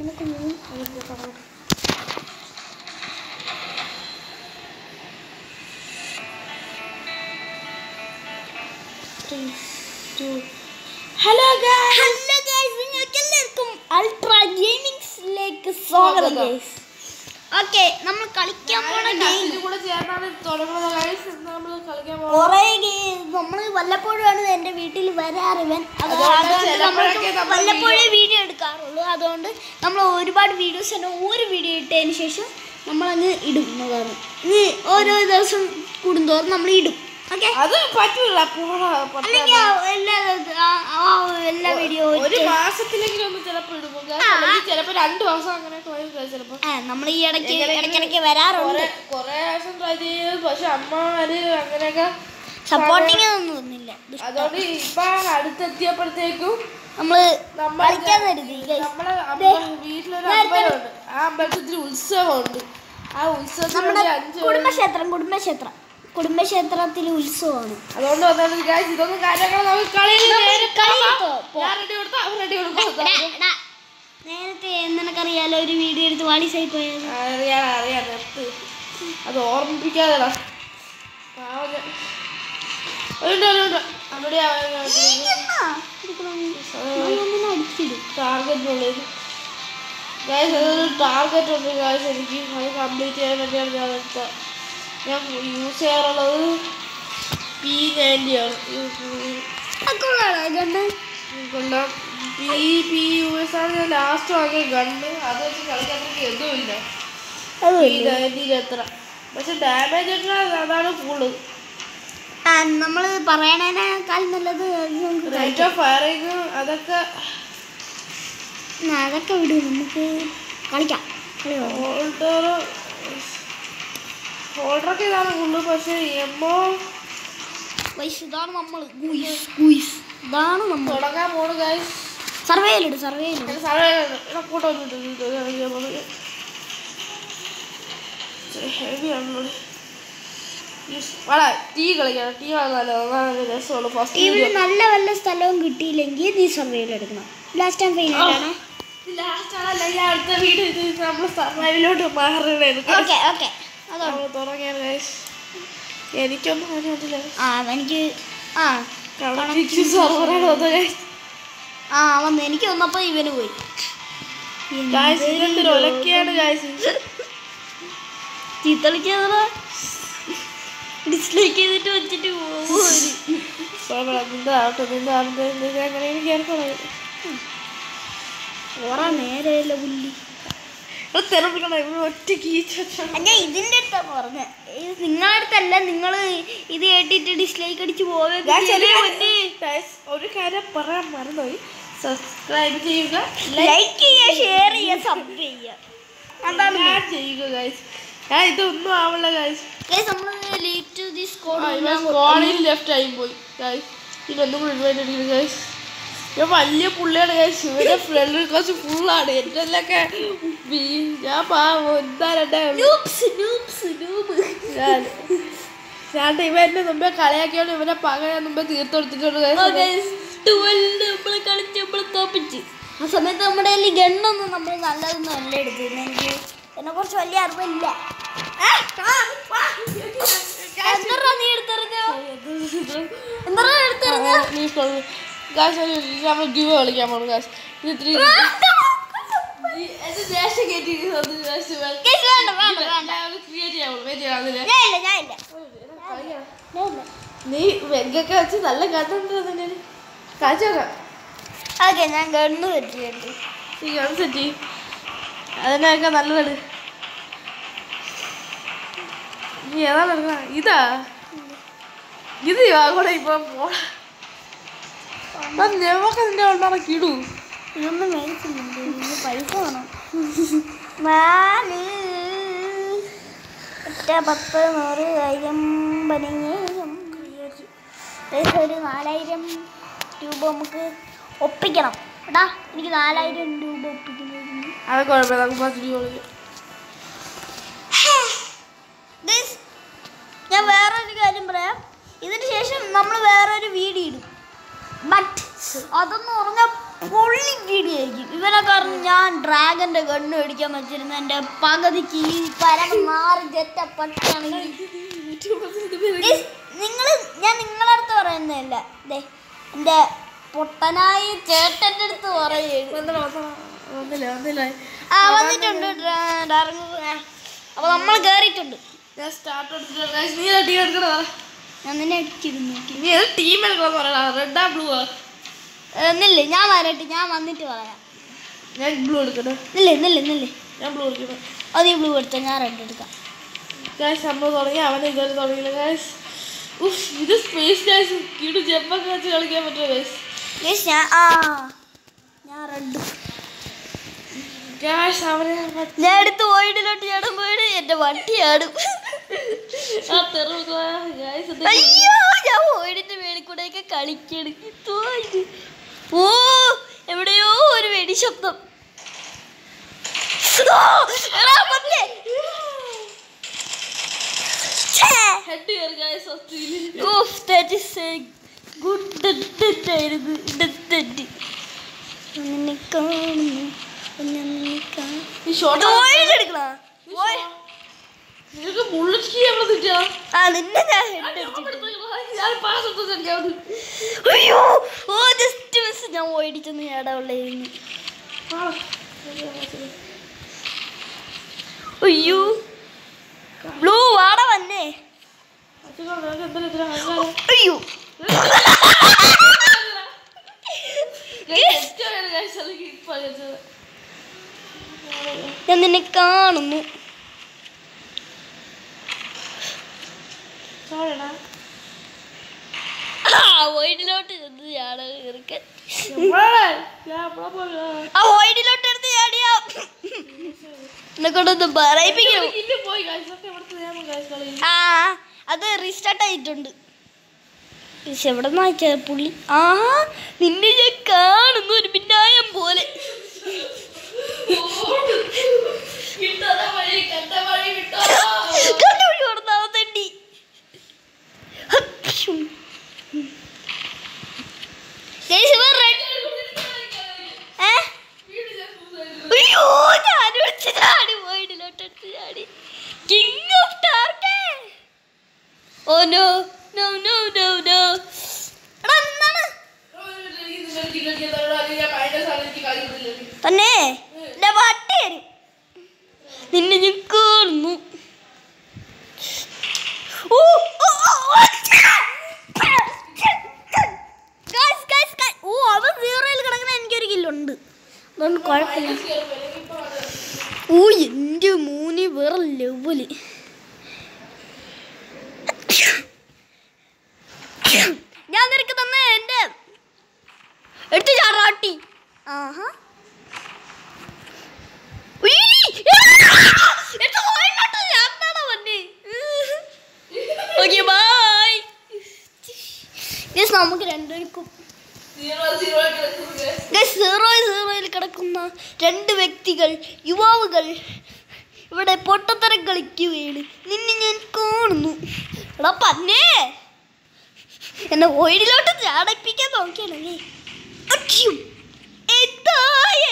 നിനക്ക് നീ hello hello guys നിങ്ങൾക്ക് എല്ലാവർക്കും അൾട്രാ ഗെയിമിംഗ്സിലേക്ക് സ്വാഗതം. ഗൈസ് ഓക്കെ നമ്മൾ കളിക്കാൻ പോണ ഗെയിം കുറേ ഗെയിം നമ്മൾ വല്ലപ്പോഴാണ് എന്റെ വീട്ടിൽ വരാറിവൻ. വല്ലപ്പോഴേ വീഡിയോ എടുക്കാറുള്ളൂ. അതുകൊണ്ട് നമ്മൾ ഒരുപാട് വീഡിയോസ് തന്നെ ഒരു വീഡിയോ ഇട്ടതിന് ശേഷം നമ്മളങ്ങ് ഇടുന്നതാണ് ഇനി ഓരോ ദിവസം കൂടുന്തോറും നമ്മൾ ഇടും. അത് പറ്റൂല എല്ലാ വീഡിയോ ഒരു മാസത്തിലെങ്കിലും ഒന്ന് ചിലപ്പോ ഇടുമ്പോ ചിലപ്പോ രണ്ടു മാസം അങ്ങനെ ചിലപ്പോ. നമ്മൾ ഈ ഇടയ്ക്ക് ഇടയ്ക്കിടയ്ക്ക് വരാറുണ്ട്. കൊറേ കൊറേ പ്രാവശ്യം ട്രൈ ചെയ്ത് പക്ഷെ അമ്മമാര് അങ്ങനെയൊക്കെ സപ്പോർട്ടിങ് ഒന്നും ഒന്നുമില്ല. അതുകൊണ്ട് ഇപ്പൊ അടുത്തെത്തിയപ്പോഴത്തേക്കും നമ്മൾ. നമ്മളെ വീട്ടിലൊരു അമ്പലമുണ്ട് ആ അമ്പലത്തിൽ ഉത്സവമുണ്ട് ആ ഉത്സവം കുടുംബക്ഷേത്രം കുടുംബക്ഷേത്രം. കുടുംബക്ഷേത്രത്തിൽ ഉത്സവമാണ്. അതുകൊണ്ട് ഗായ്സ് ഇതൊന്നും കാര്യങ്ങൾ നമുക്ക് കളിയിൽ നേരെ ഞാൻ റെഡി അവൻ റെഡി കൊടുക്കും നേരത്തെ നിനക്കറിയാലോ ഒരു വീഡിയോ എടുത്ത് വാളിസായി പോയത്. അറിയാം അറിയാം നിർത്ത്. അത് ഓർമ്മിപ്പിക്കാതെടാ. ടാർഗറ്റ് ഉള്ളത് ഗായ്സ് അതൊരു ടാർഗറ്റ് ഉണ്ട് ഗായ്സ് എനിക്ക് അത് കംപ്ലീറ്റ് ചെയ്യാൻ വേണ്ടിയാണ് ഞാൻ എടുത്തത് ഞാൻ യൂസ് ചെയ്യാറുള്ളത് പി നയന്റി ആണ്. ഗണ്ണ് കൊള്ളാം പി പി യു എസ് ആണ് ഞാൻ ലാസ്റ്റ് വാങ്ങിയ ഗണ്ണ് അത് വെച്ച് കളിക്കാൻ എനിക്ക് എന്തുമില്ല പി നയന്റിയിൽ എത്ര പക്ഷെ ഡാമേജ് ഒക്കെ അതാണ് കൂടുതൽ. നമ്മൾ പറയണേനേക്കാൾ നല്ലത് റേറ്റ് ഓഫ് ഫയറിങ് അതൊക്കെ അതൊക്കെ വിടും നമുക്ക് കളിക്കാം. ഓൾഡർ ഹോൾഡറൊക്കെ ഇതാണ് കൂടുതൽ പക്ഷെ എമ്മോ ഇതാണ് നമ്മൾ ഇതാണ് നമ്മൾ തുടങ്ങാൻ പോണു ഗൈസ് സർവേയിലിട് സർവേയിലിട് എന്റെ സാധനം ഫോട്ടോ ഹെവി ആണല്ലോ വേടാ ടീ കളിക്കണം ടീ നല്ല നല്ല രസമുള്ളൂ. ഫസ്റ്റ് ഇവിടെ നല്ല വല്ല സ്ഥലവും കിട്ടിയില്ലെങ്കിൽ നീ സർവേ എടുക്കണം. ലാസ്റ്റ് ടൈം ഫെയിലാണ് ലാസ്റ്റ് ആണല്ല ഞാൻ അടുത്ത വീട് നമ്മൾ സർവൈവിലോട്ട് മാറണേ. ഓക്കെ ഓക്കെ തുടങ്ങിയാണ് ഗൈസ് എനിക്കൊന്നും അറിയത്തില്ല ആ എനിക്ക് ആ സർവറാണ് വന്നത് ആ വന്ന്. എനിക്ക് വന്നപ്പോൾ ഇവന് പോയി. ഒലക്കെയാണ് ഡിസ്ലൈക്ക് ചെയ്തിട്ട് വെച്ചിട്ട് പോകും ഓറ നേരെയല്ല പുല്ലി ഇതിന്റെ അടുത്താ പറഞ്ഞ. നിങ്ങളുടെ അടുത്തല്ല നിങ്ങൾ ഇത് കേട്ടിട്ട് ഡിസ്ലൈക്ക് അടിച്ച് പോവേണ്ടി ഒരു പോവേ കാര്യം- ഒരു കാര്യം പറയാൻ മറന്നുപോയി. സബ്സ്ക്രൈബ് ചെയ്യുക ലൈക്ക് ചെയ്യുക ഷെയർ ചെയ്യുക സബ് ചെയ്യുക. അതാണ് ചെയ്യുക ഗൈസ് ഞാൻ ഇതൊന്നും ആവില്ല ഗൈസ് നമ്മൾ ലേറ്റ് ലെഫ്റ്റ് ആയി പോയി ഗൈസ് ഇതൊന്നും ഗൈസ് ഞാൻ വലിയ പുള്ളിയാണ്. ഞാൻ ശിവന്റെ ഫ്രണ്ട് കുറച്ച് ഫുള്ളാണ് എന്റെ എല്ലൊക്കെ ഞാൻ എന്താ രണ്ടേ ഞാൻ ഞാൻ ഇവന്റെ മുമ്പേ കളിയാക്കിയോണ്ട് ഇവനെ പക ഞാൻ മുമ്പേ തീർത്ത് കൊടുത്തിട്ടുണ്ട്. തോപ്പിച്ച്. ആ സമയത്ത് നമ്മുടെ കയ്യിൽ ഗണ്ണൊന്നും നമ്മൾ നല്ലതൊന്നും അല്ല എടുത്തിരുന്നത് എനിക്ക് എന്നെ കുറച്ച് വലിയ അറിവില്ല. നീ എടുത്തെറിഞ്ഞോ എന്താ എടുത്തെറിഞ്ഞോ കൊള്ളു. നമ്മൾ ഗിവ് കളിക്കാൻ പോണു ഗാസ് ഇത് ഇത്തിരി നീ വെഗൊക്കെ വെച്ച് നല്ല കണ്ടുണ്ട് അതിന് കാഴ്ച ഓക്കെ ഞാൻ ഗണ്ണ് തെറ്റി ഈ ഗൺ സെറ്റ് അതിനൊക്കെ നല്ലതാണ് നീ ഏതാ ഇതാ? ഇത് കൂടെ ഇപ്പൊ പോണ. ഞമ്മക്ക് നിന്റെ ഉണ്ടാക്കി ഇടൂ ഇതൊന്നും മേടിക്കുന്നുണ്ട് പൈസ വേണം. നാല് ഒറ്റ പത്ത് നൂറ് ആയിരം പതിനയ്യായിരം പൈസ ഒരു നാലായിരം രൂപ നമുക്ക് ഒപ്പിക്കണം. എടാ എനിക്ക് നാലായിരം രൂപ ഒപ്പിക്കുന്നത് അത് കുഴപ്പമില്ല നമുക്ക് പത്ത് രൂപ ഞാൻ വേറൊരു കാര്യം പറയാം. ഇതിന് ശേഷം നമ്മൾ വേറൊരു വീഡിയോ ഇടും. ബട്ട് അതൊന്നും പറഞ്ഞാൽ പൊള്ളി വീഡിയോ ആയിരിക്കും ഇവനെ കാരണം ഞാൻ ഡ്രാഗന്റെ ഗണ്ണ് മേടിക്കാൻ വെച്ചിരുന്ന. എന്റെ പകുതിക്ക് ഈ പരമ മാറി ജെറ്റ പട്ടാണെങ്കിൽ നിങ്ങൾ ഞാൻ നിങ്ങളുടെ അടുത്ത് പറയുന്നതല്ല. ദേ എന്റെ പൊട്ടനായ ചേട്ടന്റെ അടുത്ത് പറയുകയാണ്. ആ വന്നിട്ടുണ്ട്. ഡാർങ് അപ്പൊ നമ്മൾ കേറിയിട്ടുണ്ട്. ഞാൻ സ്റ്റാർട്ട് എടുത്തിട്ട് നീ അടി എടുക്കണ? ടീം എടുക്കണം പറയണ റെഡാ ബ്ലൂ ആ ഞാൻ വരട്ടെ ഞാൻ വന്നിട്ട് പറയാം. ഞാൻ ബ്ലൂ എടുക്കട്ടെ? നില്ലേ നില്ലേ നില്ലേ. ഞാൻ ബ്ലൂ എടുക്കണം അത് നീ ബ്ലൂ എടുത്തോ ഞാൻ റെഡ് എടുക്കാം. ഗായ്സ് നമ്മൾ തുടങ്ങി. അവൻ ഇതുവരെ തുടങ്ങിയില്ല ഗായ്സ് ഉഫ് ഇത് സ്പേസ് ഗായ്സ് കീട് ജമ്പൊക്കെ വെച്ച് കളിക്കാൻ പറ്റുമോ ഗായ്സ് Guys, ഞാൻ ആ ഞാൻ റെഡ് ഗായ്സ് അവനെ ഞാൻ എടുത്ത് പോയിട്ടിലോട്ട് ചേട്ടൻ പോയിട്ട് തെറുക ഗായ്സ് അയ്യോ ഞാൻ ഓടിന്റെ മേളിൽ കൂടെയൊക്കെ കളിക്കണം എന്തോ ഓ എവിടെയോ ഒരു വെടി ശബ്ദം. എടുക്കണ നിനക്ക് ബുള്ളറ്റ് എവിടെ കിട്ടിയാ ആ നിന്നെ ഞാൻ അയ്യോ ഓ ജസ്റ്റ് മിസ് ഞാൻ ഓടിച്ചെന്ന് ഇടവുള്ളായിരുന്നു അയ്യോ. ബ്ലൂ വാട വന്നേ. അയ്യോ. ഞാൻ നിന്നെ കാണുന്നു. ആ വൈഡിലോട്ട് ചാടാ ആ വൈഡിലോട്ട് എടുത്ത് ചാടിയാ. എന്നെ കൊണ്ടൊന്ന് പറയിപ്പിക്കണം. ആ അത് റീസ്റ്റാർട്ട് ആയിട്ടുണ്ട്. പക്ഷെ എവിടെ നിന്നാ പുള്ളി? ആ നിന്നെ ഞാൻ കാണുന്നു ഒരു മിന്നായം പോലെ. കണ്ടുപിടി ഏ അയ്യോ ഞാൻ വിളിച്ച് ചാടി പോയിട്ടിലോട്ട് എടുത്ത് ചാടി കിങ് ഓഫ് ടാർക്കേ ഓ no no no no no എടാ എന്താണ് തന്നെ എന്റെ പട്ടി വരും നിന്നെ ഞാൻ കാണുന്നു ഓ, ഓ, ഓ, ഓ. Guys, guys, guys. ഓ അവൻ സീറോയിൽ കിടക്കുന്ന എനിക്കൊരു കില്ലുണ്ട് അതുകൊണ്ട് കുഴപ്പമില്ല. ഓ എന്റെ മൂന്ന് വേറെ ലെവൽ ഞാൻ നിനക്ക് തന്ന എന്റെ എടുത്ത് ചാറാട്ടി ആഹാ. നമുക്ക് രണ്ടുപേർക്കും Guys, സീറോ സീറോയിൽ കിടക്കുന്ന രണ്ട് വ്യക്തികൾ യുവാവുകൾ ഇവിടെ പൊട്ടത്തരം കളിക്കുകയാണ്. നിന്നെ ഞാൻ കാണുന്നു. എടാ പന്നേ. എന്നെ ഓയിലോട്ട് ചാടിപ്പിക്കാൻ നോക്കിയാണല്ലേ അയ്യോ, എന്താ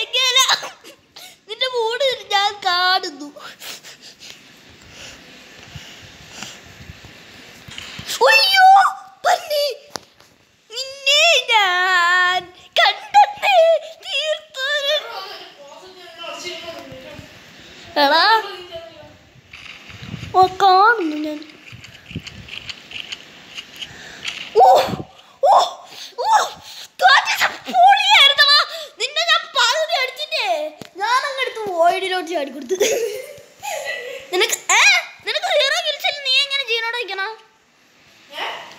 എങ്ങനെ? നിന്റെ മൂട് ഞാൻ കാണുന്നു. അയ്യോ പന്നി നിന്നെ ഞാൻ കണ്ടെത്തി തീർത്തു എടാ ഓ കാണുന്നു ഞാൻ ഓ ഓ ഓ കാറ്റ് പൊളിയായിരുന്നടാ നിന്നെ ഞാൻ പകുതി അടിച്ചിട്ടേ ഞാൻ അങ്ങെടുത്ത് വോയിഡിലോട്ട് ആടിക്കൊടുത്ത് കൊടുത്തു നിനക്ക് ഏ? നിനക്ക് ഹീറോ കിൽസിൽ നീ എങ്ങനെ ജീനോട് വയ്ക്കണം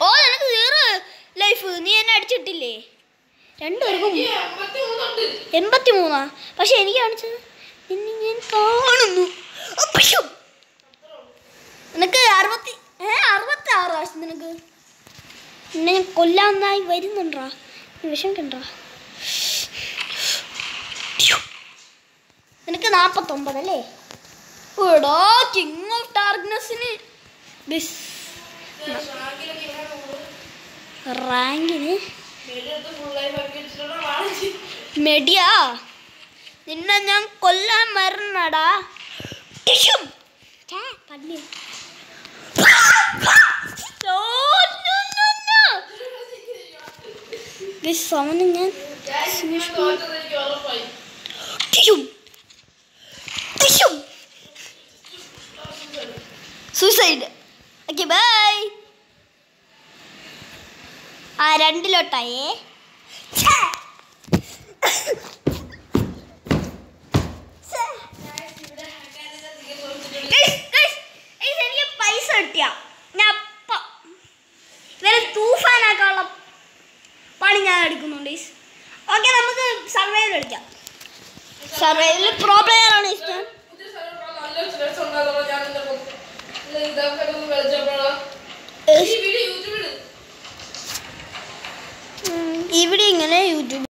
ഓ നിനക്ക് സീറോ ലൈഫ് നീ എന്നെ അടിച്ചിട്ടില്ലേ? രണ്ടുപേർക്കും എൺപത്തി മൂന്നാ പക്ഷെ എനിക്ക് കാണിച്ചത് നിന്നെ ഞാൻ കാണുന്നു. നിനക്ക് അറുപത്തി ഏ അറുപത്തി ആറ് പ്രാവശ്യം നിനക്ക്. നിന്നെ ഞാൻ കൊല്ലാന്നായി വരുന്നുണ്ടാ നീ നാപ്പത്തൊമ്പത് അല്ലേ എടോ കിങ് ഓഫ് ഡാർക്ക്നെസ്സിന് റാങ്കിന്. മെഡിയാ നിന്നെ ഞാൻ കൊല്ലാൻ മരണടാ പല്ലി. no. ഞാൻ സൂസൈഡ് ഓക്കെ ബൈ ആ രണ്ടിലോട്ടായേ. എനിക്ക് പൈസ കിട്ടിയ. ഞാൻ അപ്പം ഇവരെ തൂഫാനാക്കാനുള്ള പണി ഞാൻ എടുക്കുന്നുണ്ട് ഓക്കെ നമുക്ക് സർവൈവൽ കളിക്കാം. സർവൈവൽ പ്രോ പ്ലെയർ ആണ് ഇഷ്ടം ഇവിടെ ഇങ്ങനെ യൂട്യൂബ്